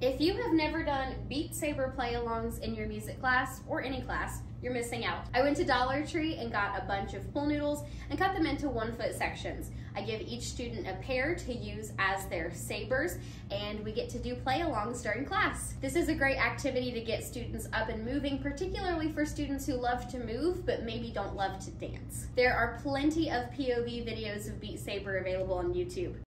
If you have never done Beat Saber play-alongs in your music class or any class, you're missing out. I went to Dollar Tree and got a bunch of pool noodles and cut them into one foot sections. I give each student a pair to use as their sabers and we get to do play-alongs during class. This is a great activity to get students up and moving, particularly for students who love to move but maybe don't love to dance. There are plenty of POV videos of Beat Saber available on YouTube.